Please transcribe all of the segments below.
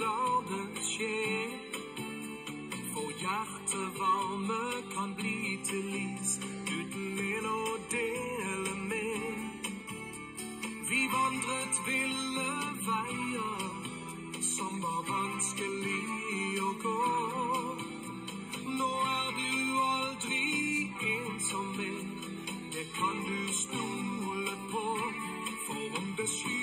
lar det. For hjertevarme kan bli til is uten en å dele med. Vi vandret ville veier som var vanskelig å gå. Nå er du aldri ensom mer, det kan du stole på. For om det skyer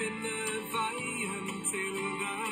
In the fight until now.